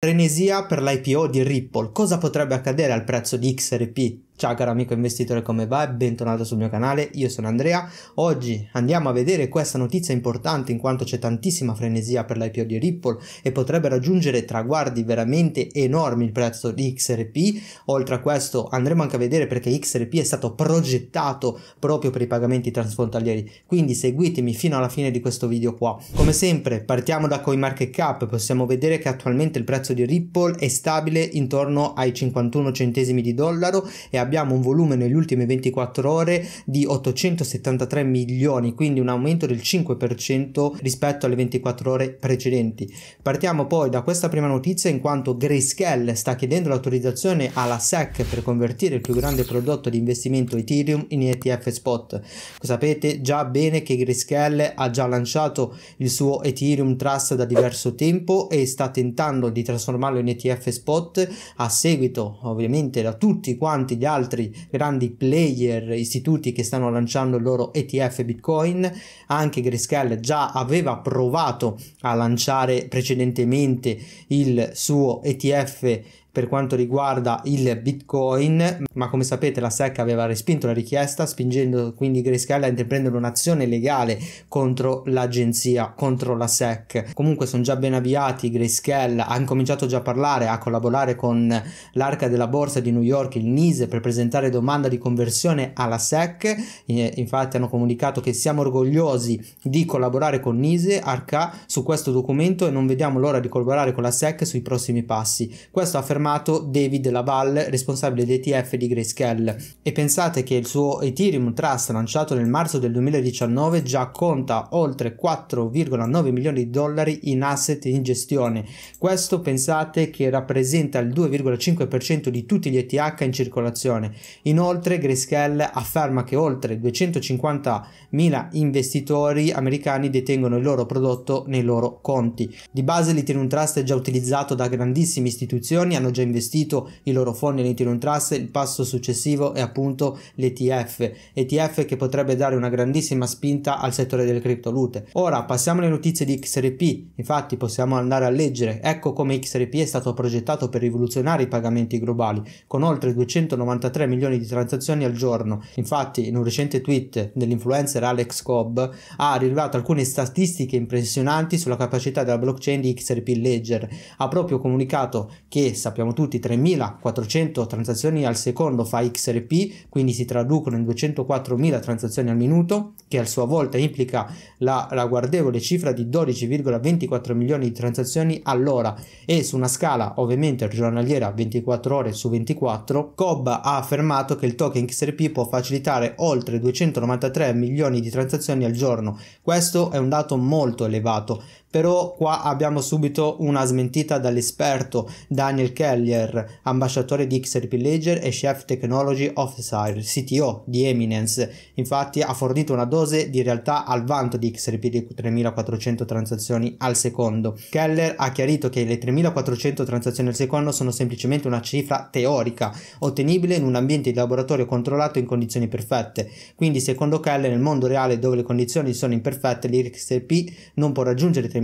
Frenesia per l'IPO di Ripple. Cosa potrebbe accadere al prezzo di XRP? Ciao caro amico investitore come va bentornato sul mio canale, io sono Andrea. Oggi andiamo a vedere questa notizia importante in quanto c'è tantissima frenesia per l'IPO di Ripple e potrebbe raggiungere traguardi veramente enormi il prezzo di XRP. Oltre a questo andremo anche a vedere perché XRP è stato progettato proprio per i pagamenti transfrontalieri, quindi seguitemi fino alla fine di questo video qua. Come sempre partiamo da CoinMarketCap, possiamo vedere che attualmente il prezzo di Ripple è stabile intorno ai 51 centesimi di dollaro e abbiamo un volume negli ultimi 24 ore di 873 milioni, quindi un aumento del 5% rispetto alle 24 ore precedenti. Partiamo poi da questa prima notizia in quanto Grayscale sta chiedendo l'autorizzazione alla SEC per convertire il più grande prodotto di investimento Ethereum in ETF spot. Sapete già bene che Grayscale ha già lanciato il suo Ethereum Trust da diverso tempo e sta tentando di trasformarlo in ETF spot a seguito ovviamente da tutti quanti gli altri altri grandi player, istituti che stanno lanciando il loro ETF Bitcoin, anche Grayscale già aveva provato a lanciare precedentemente il suo ETF per quanto riguarda il Bitcoin, ma come sapete la SEC aveva respinto la richiesta, spingendo quindi Grayscale a intraprendere un'azione legale contro l'agenzia, contro la SEC. Comunque sono già ben avviati, Grayscale ha incominciato già a parlare, a collaborare con l'arca della borsa di New York, il NISE, per presentare domanda di conversione alla SEC. Infatti hanno comunicato che siamo orgogliosi di collaborare con NISE, arca su questo documento e non vediamo l'ora di collaborare con la SEC sui prossimi passi. Questo ha affermato chiamato David Laval, responsabile d'ETF di Grayscale. E pensate che il suo Ethereum Trust lanciato nel marzo del 2019 già conta oltre 4,9 milioni di dollari in asset in gestione. Questo pensate che rappresenta il 2,5% di tutti gli ETH in circolazione. Inoltre Grayscale afferma che oltre 250.000 investitori americani detengono il loro prodotto nei loro conti. Di base l'Ethereum Trust è già utilizzato da grandissime istituzioni, hanno già investito i loro fondi in Ethereum Trust, il passo successivo è appunto l'ETF, ETF che potrebbe dare una grandissima spinta al settore delle criptovalute. Ora passiamo alle notizie di XRP, infatti possiamo andare a leggere, ecco come XRP è stato progettato per rivoluzionare i pagamenti globali, con oltre 293 milioni di transazioni al giorno. Infatti in un recente tweet dell'influencer Alex Cobb ha rilevato alcune statistiche impressionanti sulla capacità della blockchain di XRP Ledger, ha proprio comunicato che sappiamo sappiamo tutti 3400 transazioni al secondo fa XRP, quindi si traducono in 204.000 transazioni al minuto, che a sua volta implica la ragguardevole cifra di 12,24 milioni di transazioni all'ora e su una scala ovviamente giornaliera 24 ore su 24, Cobb ha affermato che il token XRP può facilitare oltre 293 milioni di transazioni al giorno. Questo è un dato molto elevato però qua abbiamo subito una smentita dall'esperto Daniel Keller, ambasciatore di XRP Ledger e Chef Technology Officer, CTO di Eminence. Infatti ha fornito una dose di realtà al vanto di XRP di 3400 transazioni al secondo. Keller ha chiarito che le 3400 transazioni al secondo sono semplicemente una cifra teorica, ottenibile in un ambiente di laboratorio controllato in condizioni perfette. Quindi secondo Keller nel mondo reale dove le condizioni sono imperfette l'XRP non può raggiungere 3400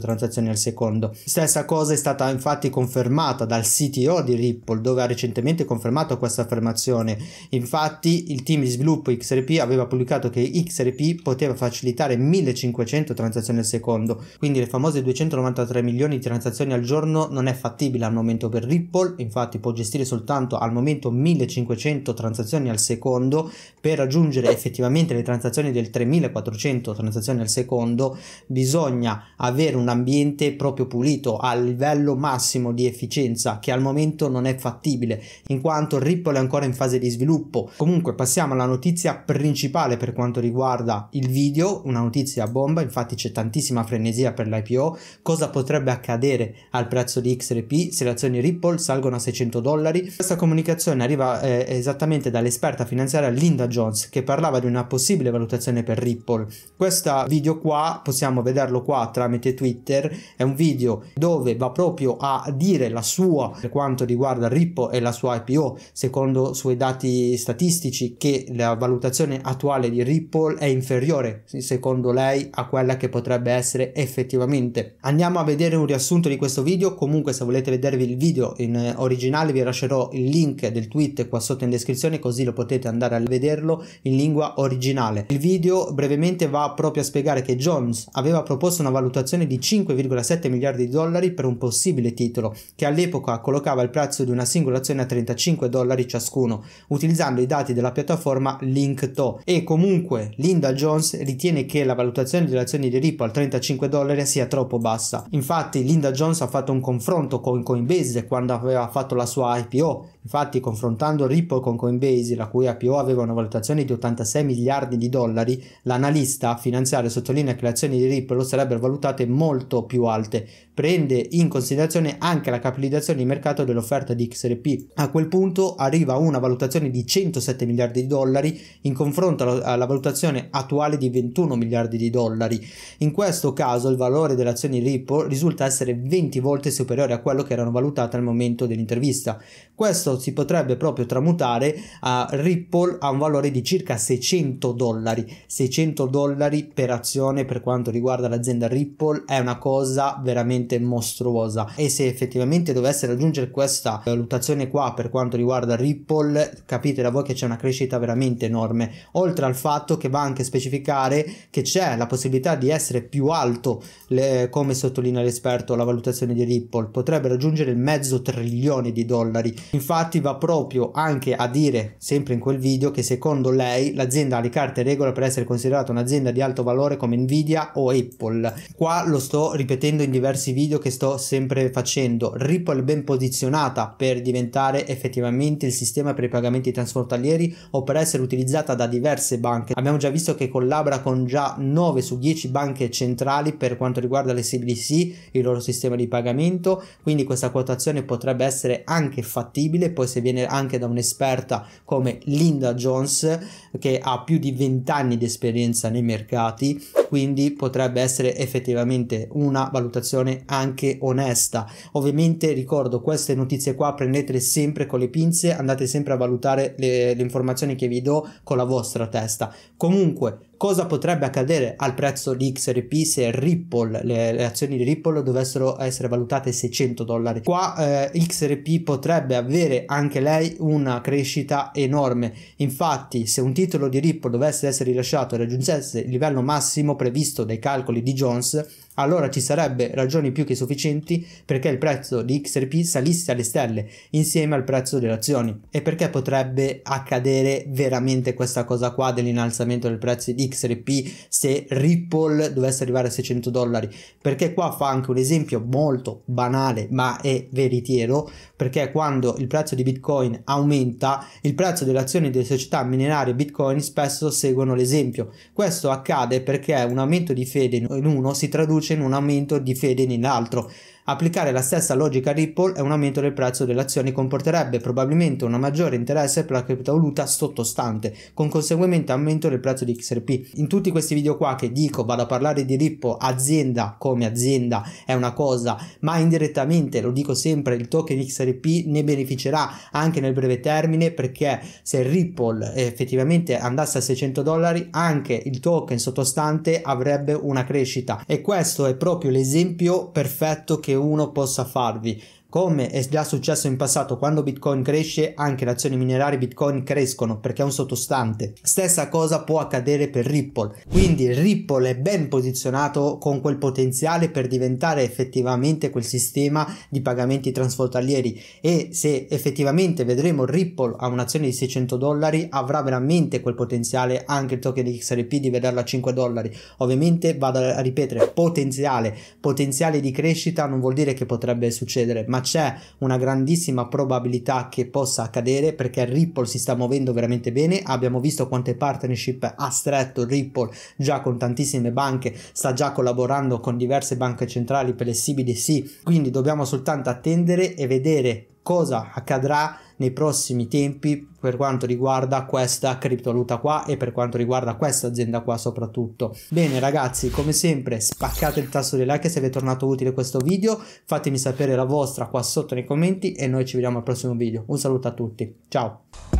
transazioni al secondo. Stessa cosa è stata infatti confermata dal CTO di Ripple dove ha recentemente confermato questa affermazione. Infatti il team di sviluppo XRP aveva pubblicato che XRP poteva facilitare 1500 transazioni al secondo, quindi le famose 293 milioni di transazioni al giorno non è fattibile al momento per Ripple, infatti può gestire soltanto al momento 1500 transazioni al secondo per raggiungere effettivamente le transazioni del 3400 transazioni al secondo bisogna avere un ambiente proprio pulito a livello massimo di efficienza che al momento non è fattibile in quanto Ripple è ancora in fase di sviluppo. Comunque passiamo alla notizia principale per quanto riguarda il video, una notizia bomba, infatti c'è tantissima frenesia per l'IPO, cosa potrebbe accadere al prezzo di XRP se le azioni Ripple salgono a 600 dollari. Questa comunicazione arriva eh, esattamente dall'esperta finanziaria Linda Jones che parlava di una possibile valutazione per Ripple. Questo video qua possiamo vederlo qua tramite Twitter, è un video dove va proprio a dire la sua per quanto riguarda Ripple e la sua IPO, secondo suoi dati statistici che la valutazione attuale di Ripple è inferiore secondo lei a quella che potrebbe essere effettivamente. Andiamo a vedere un riassunto di questo video, comunque se volete vedervi il video in originale vi lascerò il link del tweet qua sotto in descrizione così lo potete andare a vederlo in lingua originale. Il video brevemente va proprio a spiegare che Jones aveva proposto una valutazione di 5,7 miliardi di dollari per un possibile titolo che all'epoca collocava il prezzo di una singola azione a 35 dollari ciascuno utilizzando i dati della piattaforma LinkTo e comunque Linda Jones ritiene che la valutazione delle azioni di Ripple a 35 dollari sia troppo bassa. Infatti Linda Jones ha fatto un confronto con Coinbase quando aveva fatto la sua IPO Infatti, confrontando Ripple con Coinbase, la cui IPO aveva una valutazione di 86 miliardi di dollari, l'analista finanziario sottolinea che le azioni di Ripple sarebbero valutate molto più alte. Prende in considerazione anche la capitalizzazione di mercato dell'offerta di XRP. A quel punto arriva a una valutazione di 107 miliardi di dollari in confronto alla valutazione attuale di 21 miliardi di dollari. In questo caso il valore delle azioni Ripple risulta essere 20 volte superiore a quello che erano valutate al momento dell'intervista. Questo questo si potrebbe proprio tramutare a Ripple a un valore di circa 600 dollari. 600 dollari per azione per quanto riguarda l'azienda Ripple è una cosa veramente mostruosa. E se effettivamente dovesse raggiungere questa valutazione qua per quanto riguarda Ripple capite da voi che c'è una crescita veramente enorme. Oltre al fatto che va anche a specificare che c'è la possibilità di essere più alto le, come sottolinea l'esperto la valutazione di Ripple. Potrebbe raggiungere il mezzo trilione di dollari. Infatti infatti va proprio anche a dire, sempre in quel video, che secondo lei l'azienda ha le carte regola per essere considerata un'azienda di alto valore come Nvidia o Apple. Qua lo sto ripetendo in diversi video che sto sempre facendo. Ripple è ben posizionata per diventare effettivamente il sistema per i pagamenti transfrontalieri o per essere utilizzata da diverse banche. Abbiamo già visto che collabora con già 9 su 10 banche centrali per quanto riguarda le CBDC, il loro sistema di pagamento, quindi questa quotazione potrebbe essere anche fattibile poi se viene anche da un'esperta come Linda Jones che ha più di 20 anni di esperienza nei mercati quindi potrebbe essere effettivamente una valutazione anche onesta. Ovviamente ricordo queste notizie qua prendetele sempre con le pinze andate sempre a valutare le, le informazioni che vi do con la vostra testa. Comunque cosa potrebbe accadere al prezzo di XRP se Ripple, le, le azioni di Ripple dovessero essere valutate 600 dollari. Qua eh, XRP potrebbe avere anche lei una crescita enorme. Infatti, se un titolo di Ripple dovesse essere rilasciato e raggiungesse il livello massimo previsto dai calcoli di Jones, allora ci sarebbe ragioni più che sufficienti perché il prezzo di XRP salisse alle stelle insieme al prezzo delle azioni. E perché potrebbe accadere veramente questa cosa qua dell'innalzamento del prezzo di XRP se Ripple dovesse arrivare a 600 dollari? Perché qua fa anche un esempio molto banale ma è veritiero perché quando il prezzo di Bitcoin aumenta il prezzo delle azioni delle società minerarie Bitcoin spesso seguono l'esempio. Questo accade perché un aumento di fede in uno si traduce traduce in un aumento di fede nell'altro Applicare la stessa logica Ripple e un aumento del prezzo delle azioni comporterebbe probabilmente un maggiore interesse per la criptovaluta sottostante, con conseguente aumento del prezzo di XRP. In tutti questi video qua che dico vado a parlare di Ripple azienda come azienda è una cosa, ma indirettamente lo dico sempre il token XRP ne beneficerà anche nel breve termine perché se Ripple effettivamente andasse a 600 dollari anche il token sottostante avrebbe una crescita e questo è proprio l'esempio perfetto che che uno possa farvi come è già successo in passato, quando Bitcoin cresce, anche le azioni minerarie Bitcoin crescono perché è un sottostante. Stessa cosa può accadere per Ripple. Quindi Ripple è ben posizionato con quel potenziale per diventare effettivamente quel sistema di pagamenti transfrontalieri e se effettivamente vedremo Ripple a un'azione di 600 dollari avrà veramente quel potenziale anche il token di XRP di vederlo a 5 dollari. Ovviamente vado a ripetere potenziale, potenziale di crescita non vuol dire che potrebbe succedere, ma c'è una grandissima probabilità che possa accadere perché Ripple si sta muovendo veramente bene. Abbiamo visto quante partnership ha stretto Ripple già con tantissime banche, sta già collaborando con diverse banche centrali per le CBDC, quindi dobbiamo soltanto attendere e vedere cosa accadrà nei prossimi tempi per quanto riguarda questa criptovaluta qua e per quanto riguarda questa azienda qua soprattutto. Bene ragazzi, come sempre spaccate il tasto di like se vi è tornato utile questo video, fatemi sapere la vostra qua sotto nei commenti e noi ci vediamo al prossimo video. Un saluto a tutti, ciao!